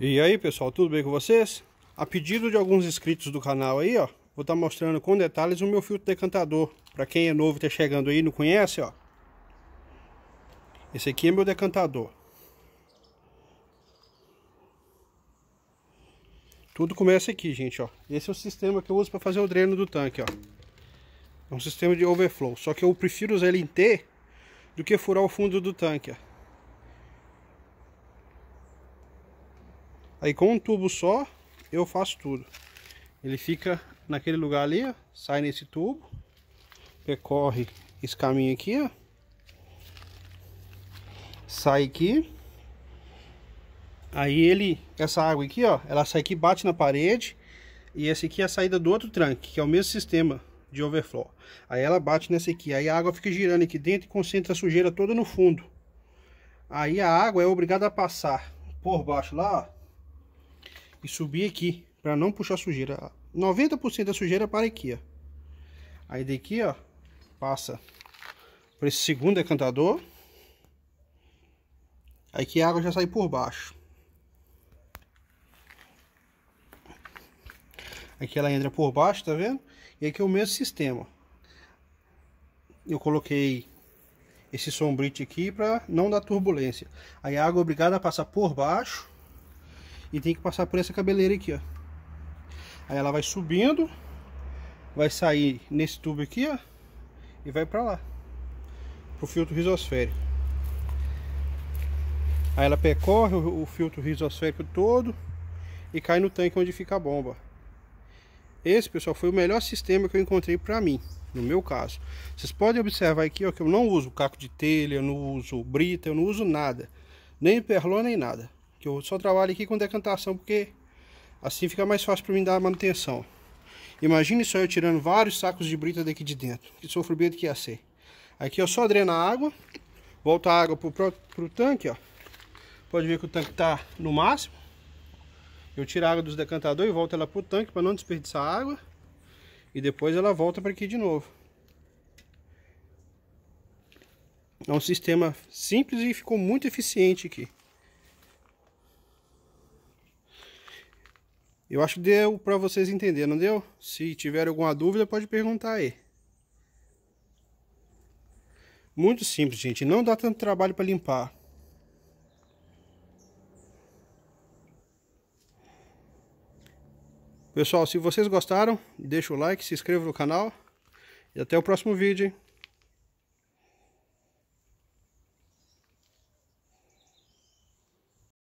E aí pessoal, tudo bem com vocês? A pedido de alguns inscritos do canal aí, ó Vou estar tá mostrando com detalhes o meu filtro decantador. Para quem é novo e tá chegando aí e não conhece, ó. Esse aqui é meu decantador. Tudo começa aqui, gente, ó. Esse é o sistema que eu uso para fazer o dreno do tanque, ó. É um sistema de overflow Só que eu prefiro usar ele em T Do que furar o fundo do tanque, ó Aí com um tubo só, eu faço tudo. Ele fica naquele lugar ali, ó, sai nesse tubo, percorre esse caminho aqui, ó. Sai aqui. Aí ele, essa água aqui, ó, ela sai aqui, bate na parede. E essa aqui é a saída do outro tranque, que é o mesmo sistema de overflow. Aí ela bate nessa aqui, aí a água fica girando aqui dentro e concentra a sujeira toda no fundo. Aí a água é obrigada a passar por baixo lá, ó e subir aqui para não puxar sujeira. 90% da sujeira para aqui, ó. Aí daqui, ó, passa por esse segundo decantador. Aí que a água já sai por baixo. Aqui ela entra por baixo, tá vendo? E aqui é o mesmo sistema. Eu coloquei esse sombrite aqui para não dar turbulência. Aí a água é obrigada a passar por baixo e tem que passar por essa cabeleira aqui, ó. Aí ela vai subindo, vai sair nesse tubo aqui, ó, e vai para lá, pro filtro risosférico. Aí ela percorre o, o filtro risosférico todo e cai no tanque onde fica a bomba. Esse, pessoal, foi o melhor sistema que eu encontrei para mim, no meu caso. Vocês podem observar aqui, ó, que eu não uso caco de telha, eu não uso brita, eu não uso nada. Nem perlô, nem nada. Que eu só trabalho aqui com decantação porque assim fica mais fácil para mim dar a manutenção. Imagine só eu tirando vários sacos de brita daqui de dentro. Que sofrimento que ia ser. Aqui eu só dreno a água. Volta a água pro, pro, pro tanque, ó. Pode ver que o tanque tá no máximo. Eu tiro a água dos decantadores e volto ela pro tanque para não desperdiçar água. E depois ela volta para aqui de novo. É um sistema simples e ficou muito eficiente aqui. Eu acho que deu para vocês entenderem, não deu? Se tiver alguma dúvida, pode perguntar aí. Muito simples, gente. Não dá tanto trabalho para limpar. Pessoal, se vocês gostaram, deixa o like, se inscreva no canal. E até o próximo vídeo, hein?